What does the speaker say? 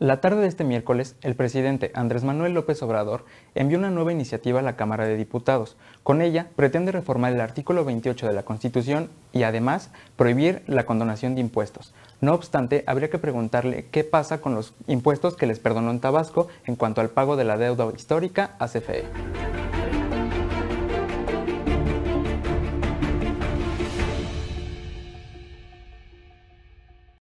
La tarde de este miércoles, el presidente Andrés Manuel López Obrador envió una nueva iniciativa a la Cámara de Diputados. Con ella pretende reformar el artículo 28 de la Constitución y además prohibir la condonación de impuestos. No obstante, habría que preguntarle qué pasa con los impuestos que les perdonó en Tabasco en cuanto al pago de la deuda histórica a CFE.